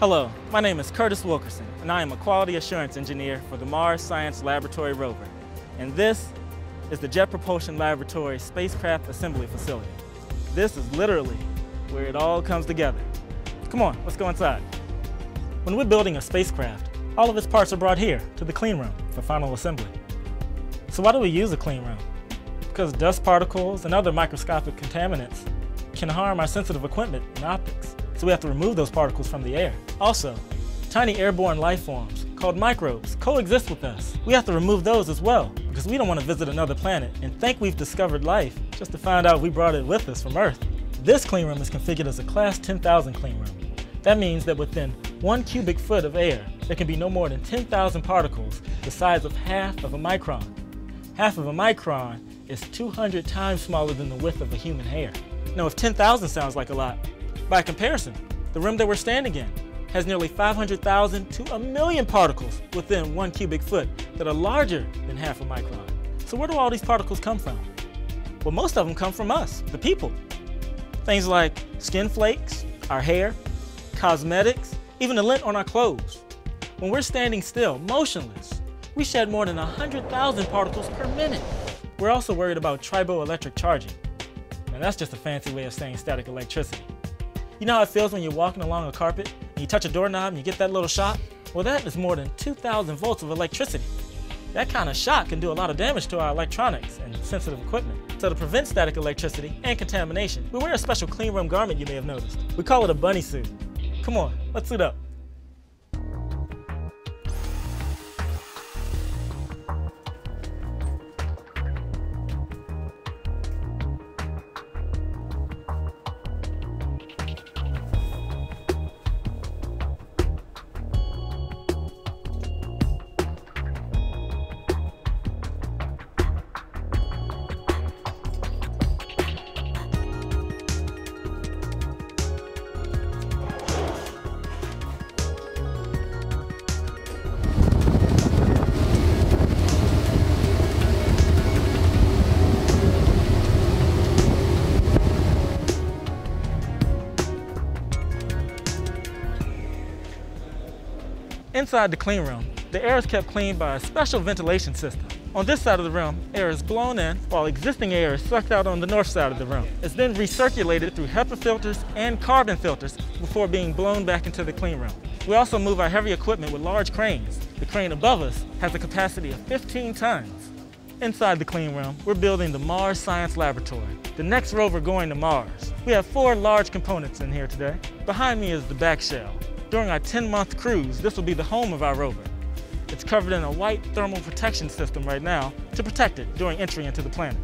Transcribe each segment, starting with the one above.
Hello, my name is Curtis Wilkerson, and I am a quality assurance engineer for the Mars Science Laboratory rover. And this is the Jet Propulsion Laboratory Spacecraft Assembly Facility. This is literally where it all comes together. Come on, let's go inside. When we're building a spacecraft, all of its parts are brought here to the clean room for final assembly. So why do we use a clean room? Because dust particles and other microscopic contaminants can harm our sensitive equipment and optics so we have to remove those particles from the air. Also, tiny airborne life forms called microbes coexist with us. We have to remove those as well because we don't want to visit another planet and think we've discovered life just to find out we brought it with us from Earth. This clean room is configured as a class 10,000 clean room. That means that within one cubic foot of air, there can be no more than 10,000 particles the size of half of a micron. Half of a micron is 200 times smaller than the width of a human hair. Now, if 10,000 sounds like a lot, by comparison, the room that we're standing in has nearly 500,000 to a million particles within one cubic foot that are larger than half a micron. So where do all these particles come from? Well, most of them come from us, the people. Things like skin flakes, our hair, cosmetics, even the lint on our clothes. When we're standing still, motionless, we shed more than 100,000 particles per minute. We're also worried about triboelectric charging. And that's just a fancy way of saying static electricity. You know how it feels when you're walking along a carpet and you touch a doorknob and you get that little shock? Well, that is more than 2,000 volts of electricity. That kind of shock can do a lot of damage to our electronics and sensitive equipment. So to prevent static electricity and contamination, we wear a special clean room garment you may have noticed. We call it a bunny suit. Come on, let's suit up. Inside the clean room, the air is kept clean by a special ventilation system. On this side of the room, air is blown in while existing air is sucked out on the north side of the room. It's then recirculated through HEPA filters and carbon filters before being blown back into the clean room. We also move our heavy equipment with large cranes. The crane above us has a capacity of 15 tons. Inside the clean room, we're building the Mars Science Laboratory, the next rover going to Mars. We have four large components in here today. Behind me is the back shell. During our 10-month cruise, this will be the home of our rover. It's covered in a white thermal protection system right now to protect it during entry into the planet.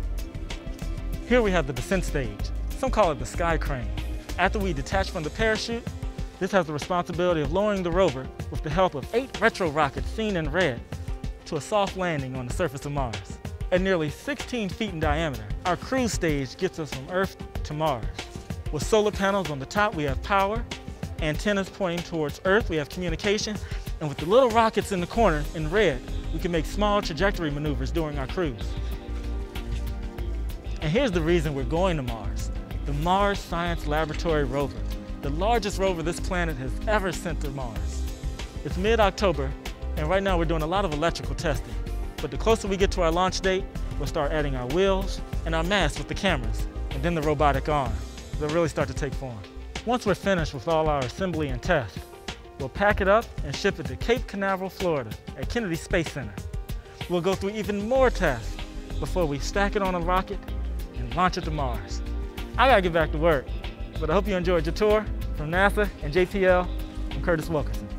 Here we have the descent stage. Some call it the sky crane. After we detach from the parachute, this has the responsibility of lowering the rover with the help of eight retro rockets seen in red to a soft landing on the surface of Mars. At nearly 16 feet in diameter, our cruise stage gets us from Earth to Mars. With solar panels on the top, we have power antennas pointing towards Earth, we have communication, and with the little rockets in the corner in red, we can make small trajectory maneuvers during our cruise. And here's the reason we're going to Mars, the Mars Science Laboratory rover, the largest rover this planet has ever sent to Mars. It's mid-October, and right now we're doing a lot of electrical testing. But the closer we get to our launch date, we'll start adding our wheels and our mast with the cameras, and then the robotic arm. They'll really start to take form. Once we're finished with all our assembly and tests, we'll pack it up and ship it to Cape Canaveral, Florida at Kennedy Space Center. We'll go through even more tests before we stack it on a rocket and launch it to Mars. I gotta get back to work, but I hope you enjoyed your tour. From NASA and JPL, I'm Curtis Wilkerson.